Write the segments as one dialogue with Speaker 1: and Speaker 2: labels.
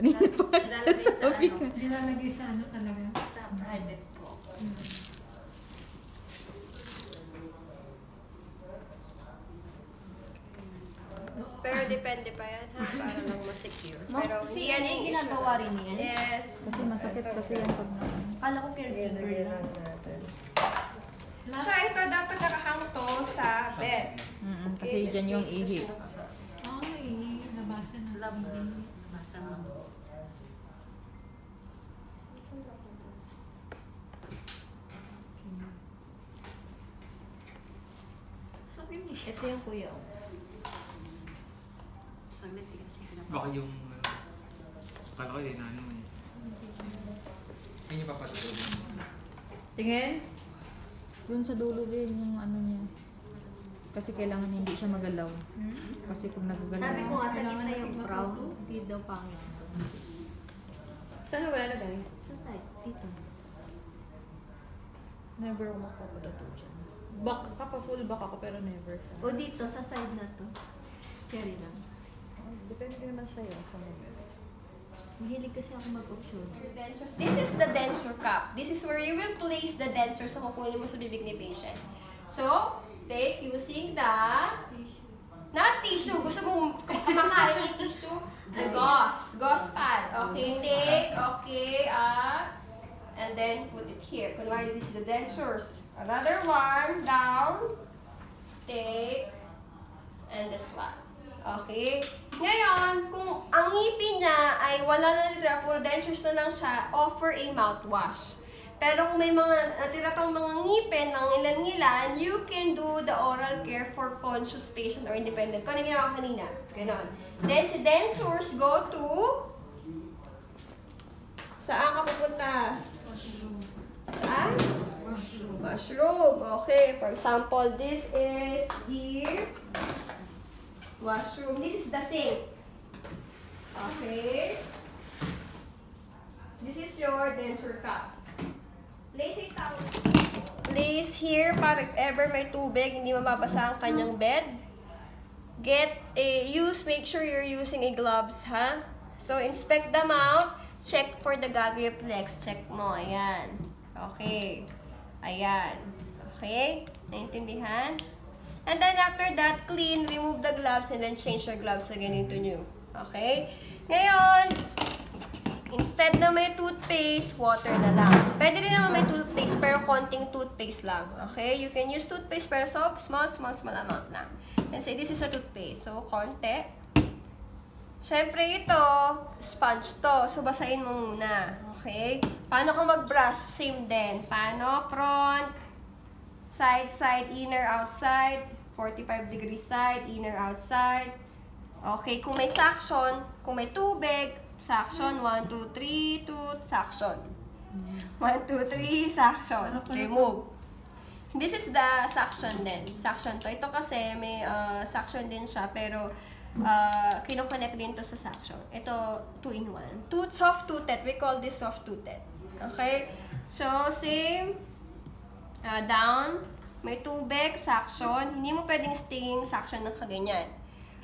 Speaker 1: Kanina pa.
Speaker 2: Nilalagay sa
Speaker 1: Sabi
Speaker 2: ano?
Speaker 1: ka.
Speaker 3: Nilalagay sa ano talaga?
Speaker 2: Sa private po.
Speaker 4: Pero depende pa yan ha, para lang ma-secure. Pero
Speaker 2: Kasi
Speaker 4: yan
Speaker 2: yung ginagawa rin yan.
Speaker 4: Yes.
Speaker 1: Kasi masakit kasi yan pag
Speaker 2: Kala ko caregiver lang.
Speaker 4: Siya, ito dapat nakahang to sa bed.
Speaker 1: Mm, kasi dyan yung ihi.
Speaker 3: Ay, labasan ng
Speaker 2: Love
Speaker 3: hindi.
Speaker 2: Basa mo.
Speaker 3: Oh.
Speaker 2: Saglit eh, kasi hanap
Speaker 5: Baka yung... Uh, kala ko na ano eh. Ayun yung papatulog.
Speaker 1: Tingin? Doon sa dulo din yung ano niya. Kasi kailangan hindi siya magalaw. Kasi pag nagagalaw.
Speaker 2: Sabi ko nga sa
Speaker 3: natin
Speaker 2: yung brown, hindi daw pangit.
Speaker 4: Saan ba yan ba?
Speaker 2: Sa side, dito.
Speaker 1: Never ako makapadato dyan. Back, kapa-full back ako pero never sa...
Speaker 2: O dito, sa side na to. Carry lang.
Speaker 1: Depende naman sa'yo sa moment.
Speaker 2: Mahilig kasi ako mag-option.
Speaker 4: This is the denture cup. This is where you will place the dentures sa kukunin mo sa bibig ni patient. So, take using the Not tissue. Gusto mong kumakain yung tissue. The gauze. Gauze pad. Okay, take. Okay, ah. and then put it here. Kunwari, this is the dentures. Another one. Down. Take. And this one. Okay? Ngayon, kung ang ngipin niya ay wala na natira, puro dentures na lang siya, offer a mouthwash. Pero kung may mga natira pang mga ngipin, ng ngilan-ngilan, you can do the oral care for conscious patient or independent. Kung ano ginawa kanina. Ganon. Then, si dentures go to... Saan ka pupunta? Saan? Mushroom. Okay. For example, this is here. Washroom. This is the sink. Okay. This is your denture cup. Place it out. Place here para if ever may tubig, hindi mababasa ang kanyang bed. Get a use, make sure you're using a gloves, ha? So, inspect the mouth. Check for the gag reflex. Check mo. Ayan. Okay. Ayan. Okay? Naintindihan? And then after that, clean, remove the gloves, and then change your gloves again into new. Okay? Ngayon, instead na may toothpaste, water na lang. Pwede rin naman may toothpaste, pero konting toothpaste lang. Okay? You can use toothpaste, pero so, small, small, small amount lang. And say, this is a toothpaste. So, konti. Siyempre ito, sponge to. So, basahin mo muna. Okay? Paano ka mag-brush? Same din. Paano? Front, side, side, inner, outside. 45 degrees side, inner, outside. Okay, kung may suction, kung may tubig, suction. 1, 2, 3, tooth, suction. 1, 2, 3, suction. Remove. This is the suction din. Suction to. Ito kasi may uh, suction din siya, pero uh, kinoconnect din to sa suction. Ito, 2 in 1. Tooth, soft-toothed. We call this soft-toothed. Okay? So, same. Uh, down. May tubig, suction. Hindi mo pwedeng stinging suction ng kaganyan.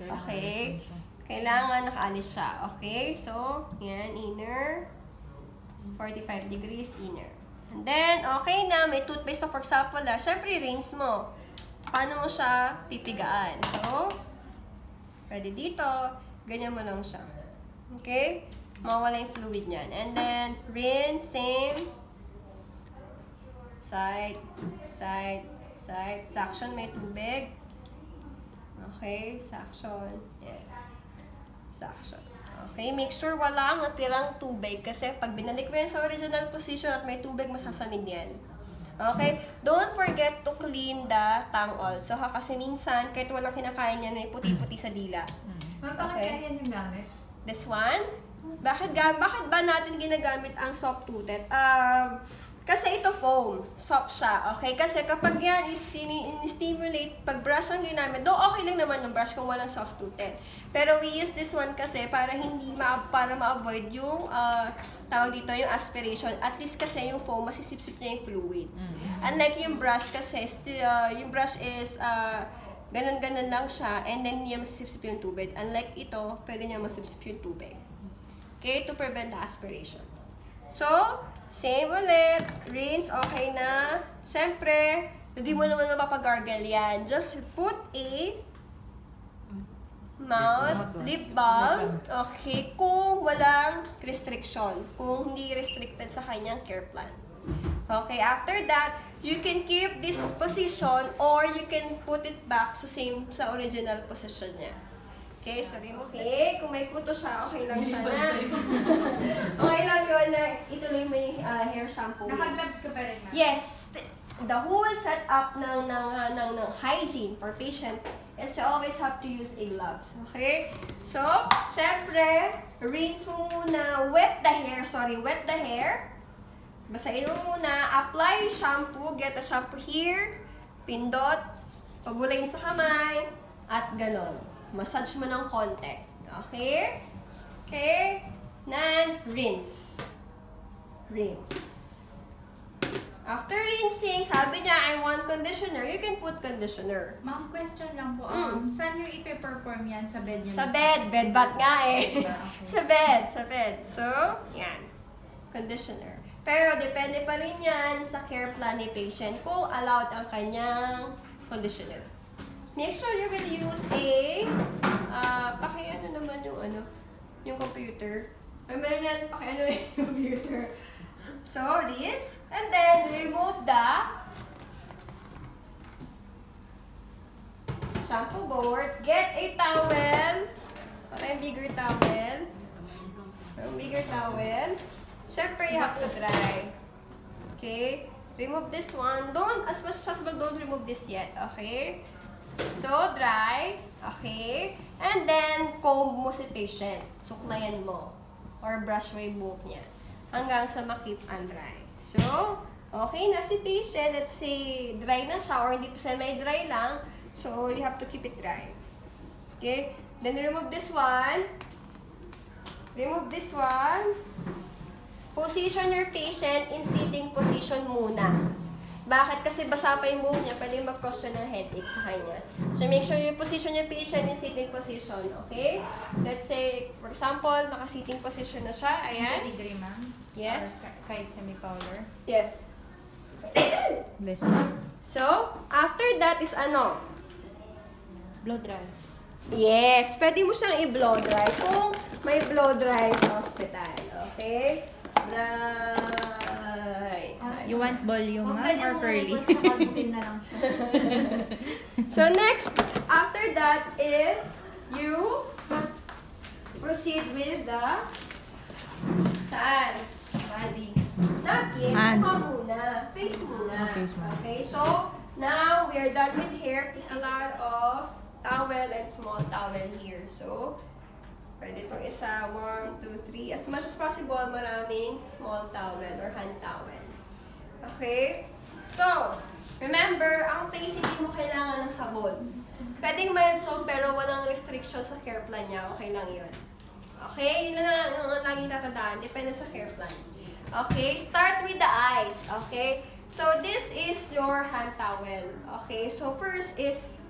Speaker 4: Okay? Kailangan nakaalis siya. Okay? So, yan, inner. 45 degrees, inner. And then, okay na, may toothpaste na for example, ah, syempre rinse mo. Paano mo siya pipigaan? So, pwede dito, ganyan mo lang siya. Okay? Mawala yung fluid niyan. And then, rinse, same. Side, side, side. Suction, may tubig. Okay, suction. Yeah. Suction. Okay, make sure wala kang natirang tubig kasi pag binalik mo sa original position at may tubig, masasamid yan. Okay? Don't forget to clean the tongue also ha kasi minsan kahit walang kinakain yan, may puti-puti sa dila.
Speaker 3: Ma'am, bakit
Speaker 4: Okay.
Speaker 3: kaya yan yung gamit?
Speaker 4: This one? Bakit, ga bakit ba natin ginagamit ang soft toothed? Um, kasi ito foam. Soft siya. Okay? Kasi kapag yan is stimulate pag brush ang ginamit, do okay lang naman ng brush kung walang soft toothed. Pero we use this one kasi para hindi ma para ma-avoid yung uh, tawag dito yung aspiration. At least kasi yung foam masisipsip niya yung fluid. Unlike yung brush kasi uh, yung brush is uh, ganun-ganun lang siya and then niya masisipsip yung tubig. Unlike ito, pwede niya masipsip yung tubig. Okay, to prevent the aspiration. So, same ulit. Rinse, okay na. Siyempre, hindi mo naman mapapagargle yan. Just put a mouth, lip balm. Okay, kung walang restriction. Kung hindi restricted sa kanyang care plan. Okay, after that, you can keep this position or you can put it back sa same, sa original position niya. Okay, so remove. Okay, kung may kuto siya, okay lang siya na. okay lang yun na ituloy mo yung ah, hair shampoo.
Speaker 3: Naka-gloves ka pa rin, ma'am?
Speaker 4: Yes, the whole setup ng, ng, ah, ng, ng hygiene for patient is you always have to use a gloves. Okay? So, syempre, rinse mo muna, wet the hair, sorry, wet the hair. Basahin mo muna, apply shampoo, get the shampoo here, pindot, pabulayin sa kamay, at ganon. Massage mo ng konti. Okay? Okay? Nan, rinse. Rinse. After rinsing, sabi niya, I want conditioner. You can put conditioner.
Speaker 3: Ma'am, question lang po. Um, Saan yung ipe-perform yan? Sa bed niyo?
Speaker 4: Sa bed. Bed bath nga eh.
Speaker 3: Okay.
Speaker 4: sa bed. Sa bed. So, yan. Conditioner. Pero, depende pa rin yan sa care plan ni patient kung allowed ang kanyang conditioner. Make sure you will use a, uh, paki ano naman yung ano, yung computer. Ay, meron yan, paki ano yung computer. So, rinse. And then, remove the shampoo board. Get a towel. Para yung bigger towel. Yung bigger towel. Siyempre, you have to dry. Okay? Remove this one. Don't, as much as possible, don't remove this yet. Okay? So, dry. Okay? And then, comb mo si patient. Suklayan mo. Or brush mo yung buhok niya. Hanggang sa makip and dry. So, okay na si patient. Let's say, dry na siya or hindi pa siya may dry lang. So, you have to keep it dry. Okay? Then, remove this one. Remove this one. Position your patient in sitting position muna. Bakit? Kasi basa pa yung buhok niya, pwede mag-cause ng headache sa kanya. So, make sure you position your patient in sitting position, okay? Let's say, for example, naka-sitting position na siya. Ayan.
Speaker 3: Degree, ma'am?
Speaker 4: Yes.
Speaker 3: Or kahit semi-powder?
Speaker 4: Yes.
Speaker 1: Bless you.
Speaker 4: So, after that is ano?
Speaker 3: Blow dry.
Speaker 4: Yes, pwede mo siyang i-blow dry kung may blow dry sa hospital. Okay? Dry.
Speaker 3: You want volume,
Speaker 2: Huwag
Speaker 3: ma'am, or
Speaker 2: mo
Speaker 3: curly?
Speaker 2: umabot sa kalbutin na lang siya.
Speaker 4: So next, after that is you proceed with the saan?
Speaker 2: Body.
Speaker 4: Not yet.
Speaker 1: Hands.
Speaker 4: Mukha muna. Face muna.
Speaker 1: Ah, face muna.
Speaker 4: Okay, so now we are done with hair. There's a lot of towel and small towel here. So, pwede itong isa. One, two, three. As much as possible, maraming small towel or hand towel. Okay? So, remember, ang face hindi mo kailangan ng sabon. Pwedeng mild soap pero walang restriction sa care plan niya. Okay lang yun. Okay? Yun na lang ang laging tatandaan. Depende sa care plan. Okay? Start with the eyes. Okay? So, this is your hand towel. Okay? So, first is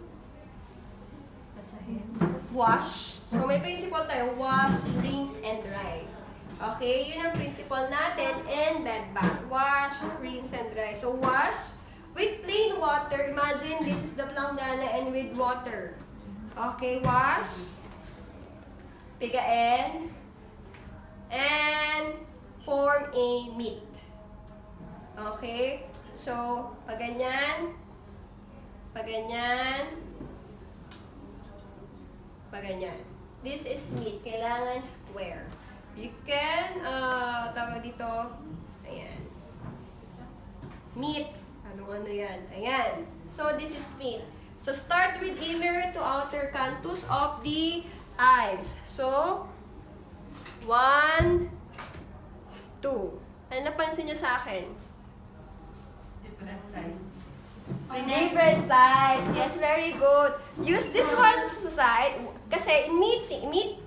Speaker 4: wash. So, may principle tayo. Wash, rinse, and dry. Okay? Yun ang principle natin in bed bath. Wash, rinse, and dry. So, wash with plain water. Imagine, this is the planggana and with water. Okay? Wash. Pigain. And form a meat. Okay? So, pag ganyan, pag ganyan, pag ganyan. This is meat. Kailangan square. You can, uh, tawag dito, ayan. Meat. Anong ano yan? Ayan. So, this is meat. So, start with inner to outer cantus of the eyes. So, one, two. Ano napansin nyo sa akin?
Speaker 3: Different size.
Speaker 4: Different size. Yes, very good. Use this one side. Kasi in meat, meat,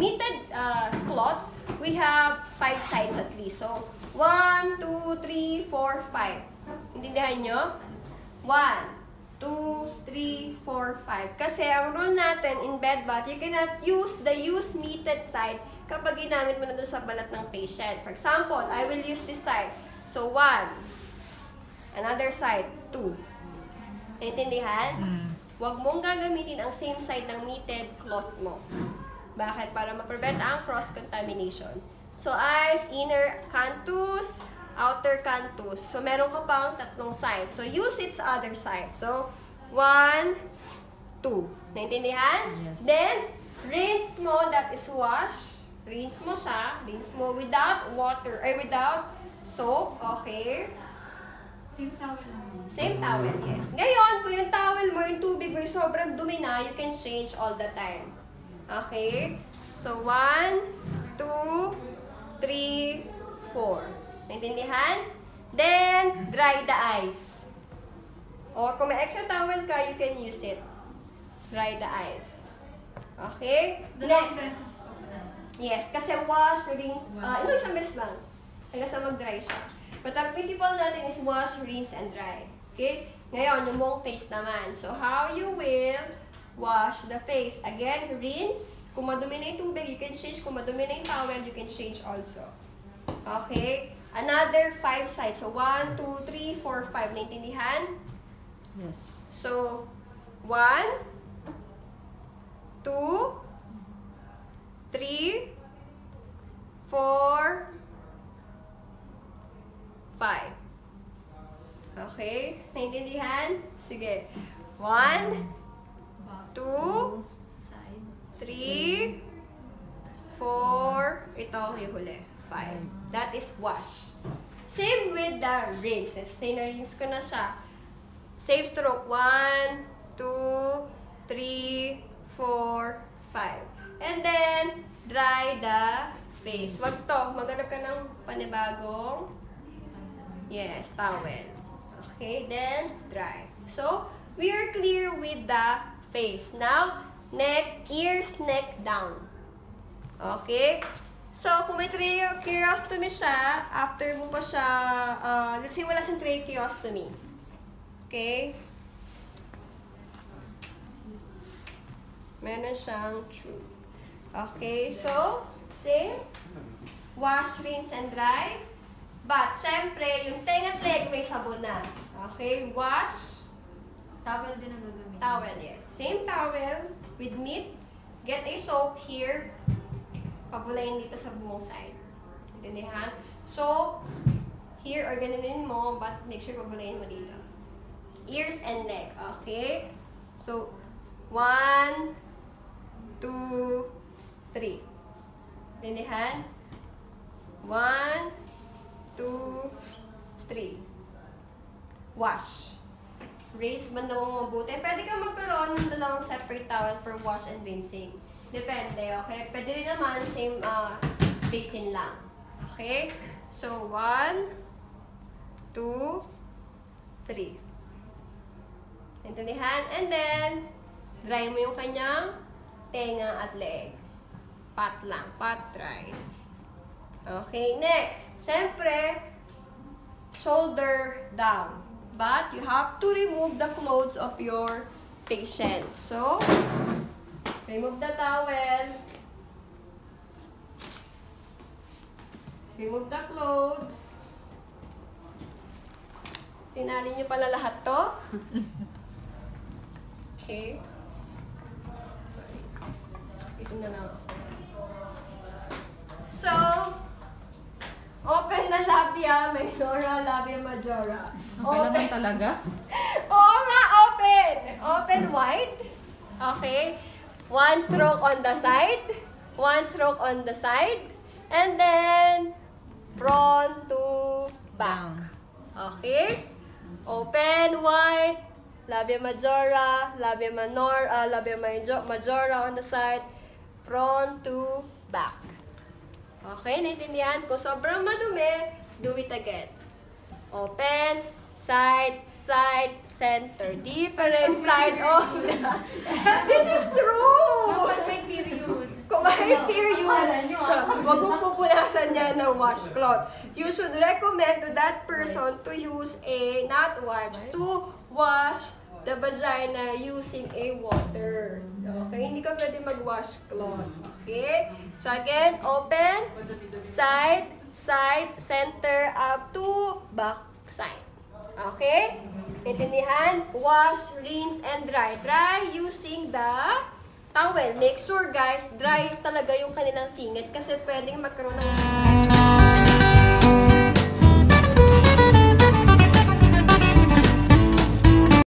Speaker 4: in meated uh, cloth, we have five sides at least. So, one, two, three, four, five. Intindihan nyo? One, two, three, four, five. Kasi ang rule natin in bed bath, you cannot use the use meated side kapag ginamit mo na doon sa balat ng patient. For example, I will use this side. So, one. Another side, two. Naintindihan?
Speaker 1: Mm.
Speaker 4: Huwag mong gagamitin ang same side ng meted cloth mo. Bakit? Para ma-prevent ang cross-contamination. So, eyes, inner canthus, outer canthus. So, meron ka pang tatlong sides. So, use its other side. So, one, two. Naintindihan?
Speaker 1: Yes.
Speaker 4: Then, rinse mo, that is wash. Rinse mo siya. Rinse mo without water, ay without soap. Okay?
Speaker 2: Same towel lang.
Speaker 4: Same towel, yes. Ngayon, kung yung towel mo, yung tubig mo, yung sobrang dumi na, you can change all the time. Okay? So, one, two, three, four. Naintindihan? Then, dry the eyes. Or kung may extra towel ka, you can use it. Dry the eyes. Okay? Next. Yes, kasi wash, rinse,
Speaker 2: Wow.
Speaker 4: ah, ano isang beses lang. Hanggang sa mag-dry siya. But ang principle natin is wash, rinse, and dry. Okay? Ngayon, yung buong face naman. So, how you will wash the face? Again, rinse. Kung madumi na yung tubig, you can change. Kung madumi na yung towel, you can change also. Okay? Another five sides. So, one, two, three, four, five. Naintindihan?
Speaker 1: Yes.
Speaker 4: So, one, two, three, four, five. Okay? Naintindihan? Sige. One. Two, three, four, ito yung huli. Five. That is wash. Same with the rinse. Let's say na-rinse ko na siya. Same stroke. One, two, three, four, five. And then, dry the face. Wag to. Maghanap ka ng panibagong Yes, towel. Okay, then dry. So, we are clear with the face. Now, neck, ears, neck down. Okay? So, kung may tracheostomy siya, after mo pa siya, uh, let's say wala siyang tracheostomy. Okay? Meron siyang tube. Okay, so, same. Wash, rinse, and dry. But, syempre, yung tenga at leg may sabon na. Okay, wash,
Speaker 2: Towel din ang gagamitin.
Speaker 4: towel, yes. Same towel with meat. Get a soap here. Pabulayin dito sa buong side. Intindihan? So, here or ganinin mo, but make sure pabulayin mo dito. Ears and neck, okay? So, one, two, three. Intindihan? One, two, three. Wash. Raise banda mo mabuti. Pwede ka magkaroon ng dalawang separate towel for wash and rinsing. Depende, okay? Pwede rin naman same uh, basin lang. Okay? So, one, two, three. Intindihan? And then, dry mo yung kanyang tenga at leg. Pat lang. Pat dry. Okay, next. Siyempre, shoulder down. But you have to remove the clothes of your patient. So, remove the towel. Remove the clothes. Tinali niyo pala lahat to. Okay. Sorry. Ito na ako. So, open na labia, minora, labia majora.
Speaker 1: Okay naman talaga.
Speaker 4: Oo nga, open! Open wide. Okay. One stroke on the side. One stroke on the side. And then, front to back. Okay? Open wide. Labia majora, labia minor, uh, labia majo- majora on the side. Front to back. Okay, naintindihan? Kung sobrang madumi, do it again. Open, side, side, center. Different side of the... This is true!
Speaker 3: Kapag may period.
Speaker 4: Kung may period, huwag mo pupunasan niya ng washcloth. You should recommend to that person to use a not wipes to wash the vagina using a water. Okay? Hindi ka pwede mag-washcloth. Okay? So again, open, side, side, center, up to back side. Okay? Intindihan? Wash, rinse, and dry. Dry using the towel. Make sure guys, dry talaga yung kanilang singit kasi pwedeng magkaroon ng